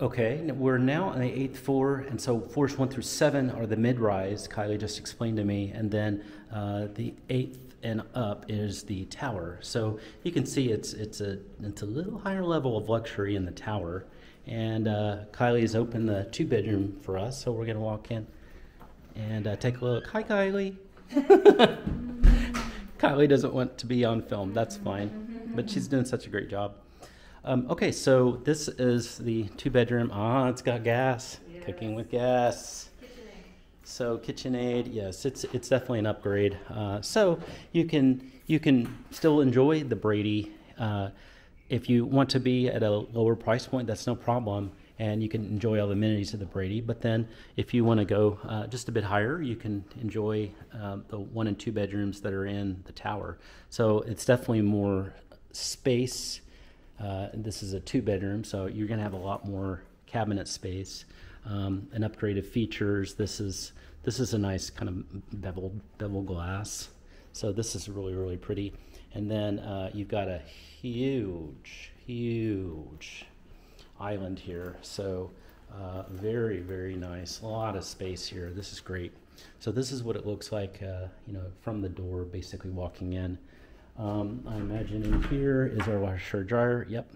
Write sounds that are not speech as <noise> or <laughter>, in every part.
Okay, we're now on the eighth floor, and so floors one through seven are the mid-rise. Kylie just explained to me, and then uh, the eighth and up is the tower. So you can see it's it's a it's a little higher level of luxury in the tower. And uh, Kylie has opened the two bedroom for us, so we're gonna walk in and uh, take a look. Hi, Kylie. <laughs> Kylie doesn't want to be on film. That's fine, but she's doing such a great job. Um, okay, so this is the two bedroom. Ah, it's got gas. Yes. Cooking with gas. KitchenAid. So KitchenAid, yes, it's it's definitely an upgrade. Uh, so you can you can still enjoy the Brady. Uh, if you want to be at a lower price point, that's no problem, and you can enjoy all the amenities of the Brady. But then, if you want to go uh, just a bit higher, you can enjoy uh, the one and two bedrooms that are in the tower. So it's definitely more space uh, this is a two bedroom, so you're going to have a lot more cabinet space um, and upgraded features. This is this is a nice kind of beveled bevel glass. So this is really really pretty. And then uh, you've got a huge huge island here. So uh, very very nice. A lot of space here. This is great. So this is what it looks like, uh, you know, from the door, basically walking in. Um, I imagine in here is our washer dryer. Yep,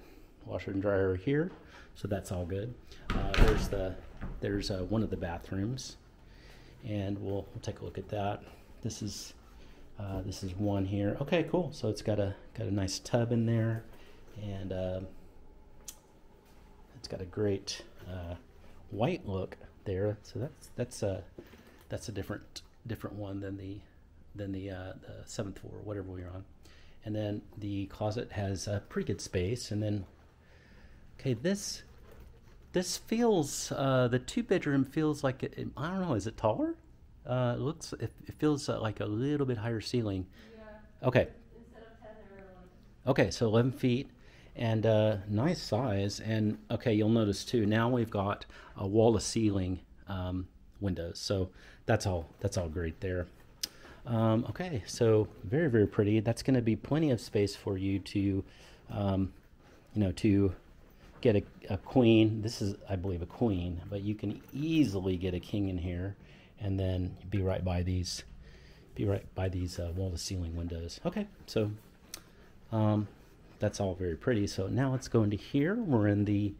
washer and dryer here. So that's all good. Uh, there's the there's uh, one of the bathrooms, and we'll, we'll take a look at that. This is uh, this is one here. Okay, cool. So it's got a got a nice tub in there, and uh, it's got a great uh, white look there. So that's that's a that's a different different one than the than the, uh, the seventh floor, whatever we are on. And then the closet has a pretty good space. And then, okay, this this feels uh, the two bedroom feels like it, I don't know. Is it taller? Uh, it looks it, it feels uh, like a little bit higher ceiling. Yeah. Okay. Okay, so 11 feet and uh, nice size. And okay, you'll notice too. Now we've got a wall to ceiling um, windows, so that's all. That's all great there. Um, okay, so very, very pretty. That's going to be plenty of space for you to, um, you know, to get a, a, queen. This is, I believe, a queen, but you can easily get a king in here and then be right by these, be right by these uh, wall-to-ceiling windows. Okay, so um, that's all very pretty. So now let's go into here. We're in the,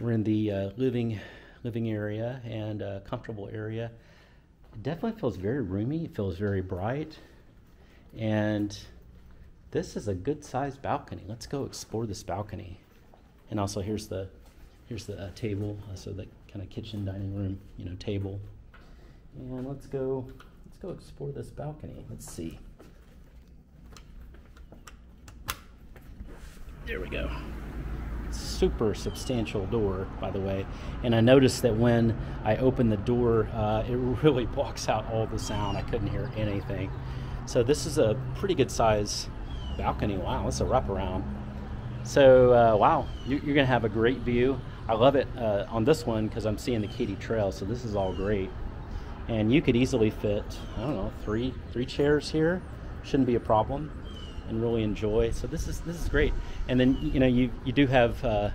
we're in the uh, living, living area and uh, comfortable area. It definitely feels very roomy. It feels very bright. And this is a good sized balcony. Let's go explore this balcony. And also here's the here's the uh, table, uh, so the kind of kitchen dining room, you know, table. And let's go let's go explore this balcony. Let's see. There we go super substantial door, by the way. And I noticed that when I opened the door, uh, it <laughs> really blocks out all the sound. I couldn't hear anything. So this is a pretty good size balcony. Wow, it's a wraparound. So uh, wow, you, are gonna have a great view. I love it uh, on this one because I'm seeing the Katy Trail. So this is all great. And you could easily fit, I don't know, three three chairs here. Shouldn't be a problem and really enjoy. So this is this is great. And then you know you you do have uh,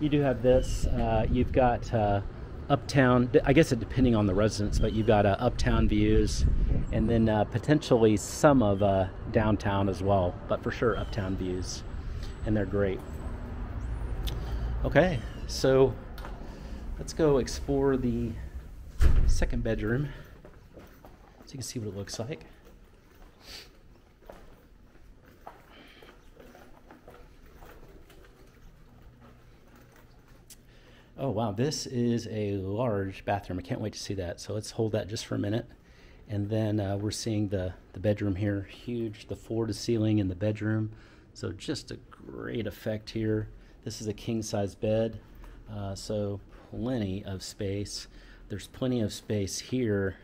you do have this. Uh, you've got uh, uptown. I guess it depending on the residence, but you've got uh, uptown views, and then uh, potentially some of uh, downtown as well. But for sure uptown views, and they're great. Okay, so let's go explore the second bedroom so you can see what it looks like. Oh wow, this is a large bathroom. I can't wait to see that. So let's hold that just for a minute. And then uh, we're seeing the, the bedroom here, huge, the floor to ceiling in the bedroom. So just a great effect here. This is a king size bed, uh, so plenty of space. There's plenty of space here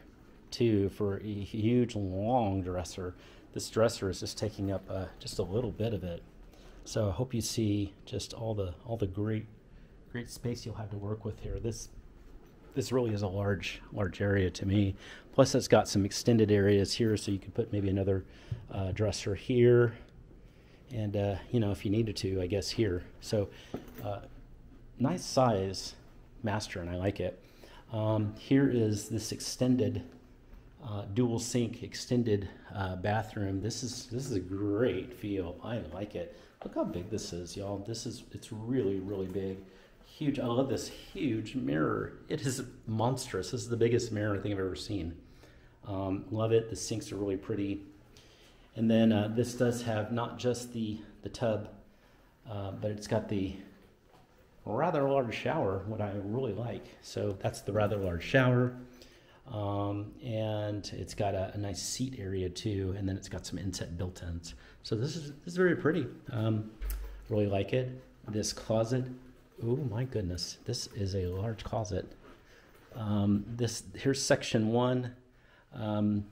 too for a huge long dresser. This dresser is just taking up uh, just a little bit of it. So I hope you see just all the all the great great space you'll have to work with here. This this really is a large large area to me. Plus, it's got some extended areas here, so you could put maybe another uh, dresser here, and uh, you know if you needed to, I guess here. So uh, nice size master, and I like it. Um, here is this extended uh, dual sink extended uh, bathroom. This is this is a great feel. I like it. Look how big this is, y'all. This is it's really really big, huge. I love this huge mirror. It is monstrous. This is the biggest mirror I think I've ever seen. Um, love it. The sinks are really pretty. And then uh, this does have not just the the tub, uh, but it's got the rather large shower, what I really like. So that's the rather large shower. Um, and it's got a, a, nice seat area too, and then it's got some inset built-ins. So this is this is very pretty. Um, really like it. This closet, oh my goodness, this is a large closet. Um, this here's section one, um,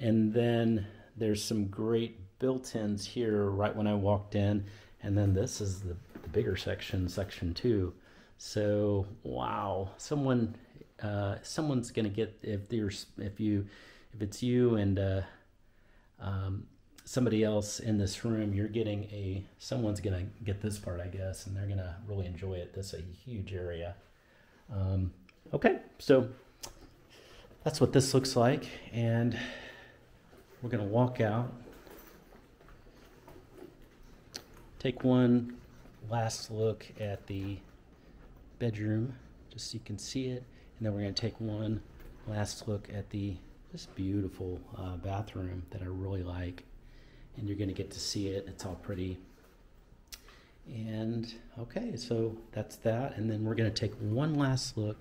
and then there's some great built-ins here right when I walked in, and then this is the, the bigger section, section two. So wow, someone uh, someone's gonna get if there's if you if it's you and uh, um, somebody else in this room, you're getting a someone's gonna get this part, I guess, and they're gonna really enjoy it. This is a huge area. Um, okay, so that's what this looks like, and we're gonna walk out. Take one last look at the bedroom just so you can see it. And then we're to take one last look at the this beautiful uh, bathroom that I really like. And you're going to get to see it. It's all pretty. And okay, so that's that. And then we're going to take one last look